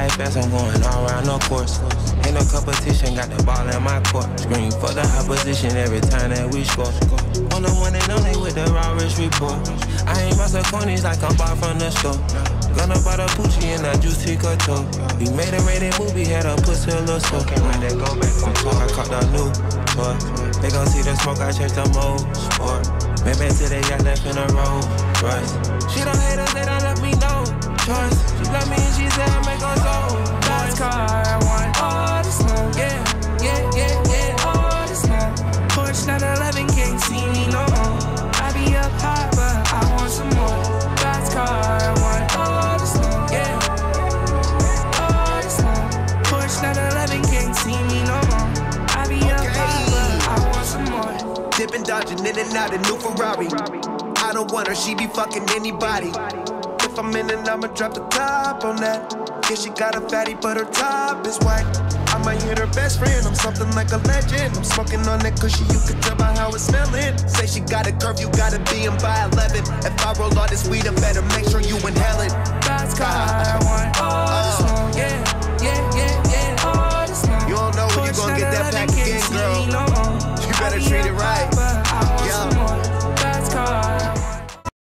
that fast, I'm going all around the course. Ain't no competition, got the ball in my court. Scream for the opposition every time that we score. On the one and only with the raw rich report. I ain't muscle cornies like I'm bought from the store. Gonna buy the Poochie and a juicy couture. We made a rated movie, had a pussy a little slow. Can't let that go back on tour. I caught the new toy. They gon' see the smoke, I changed the mode. Sport. Maybe till they got left in a row. Right. She don't hate us, they don't let me know. Choice. dipping, dodging in and out a new Ferrari. I don't want her, she be fucking anybody. If I'm in it, I'ma drop the top on that. Yeah, she got a fatty, but her top is white. I might hit her best friend, I'm something like a legend. I'm smoking on that cushy, you can tell by how it's smelling. Say she got a curve, you gotta be in by 11. If I roll all this weed, I better make sure you inhale it. That's car, I want uh, all this uh. long, yeah, yeah, yeah, yeah, all this long. You don't know when you gonna get that again, girl. You better treat it right.